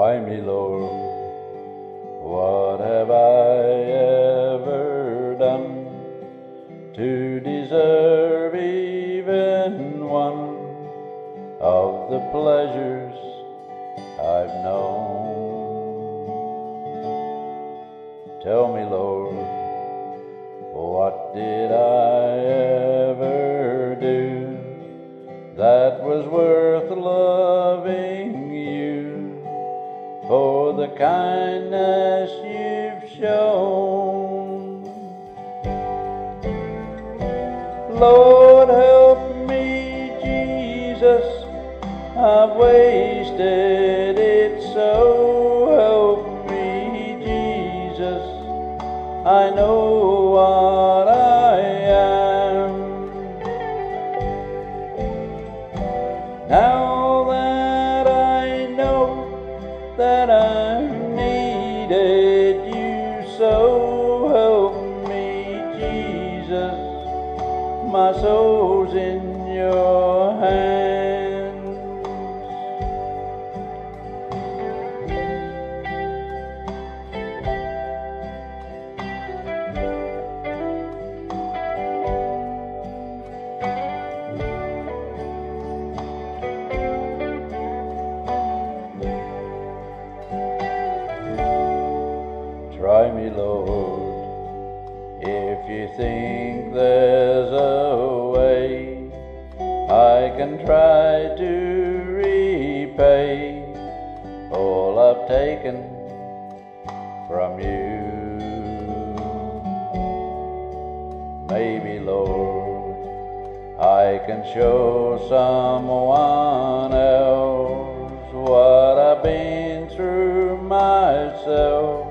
Why me, Lord? What have I ever done to deserve even one pleasures I've known? Tell me, Lord, what did I ever do that was worth loving you? for the kindness you've shown. Lord, help me, Jesus, I've wasted it so. Help me, Jesus, I know what I am. Now that I know that I've needed you so. Help me, Jesus, my soul's in Try me, Lord, if you think there's a way I can try to repay all I've taken from you. Maybe, Lord, I can show someone myself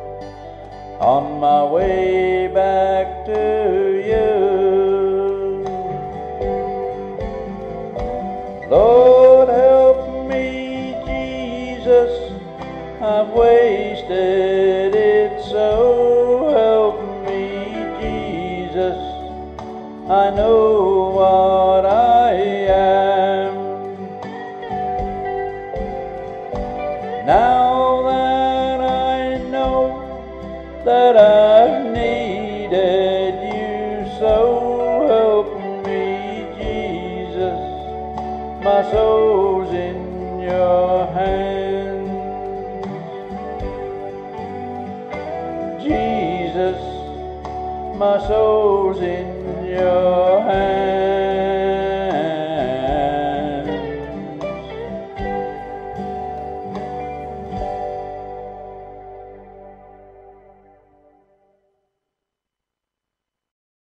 on my way back to you. Lord, help me, Jesus, I've wasted it so. Help me, Jesus, I know what I am. Now that I've needed you so. Help me, Jesus, my soul's in your hands. Jesus, my soul's in your hands.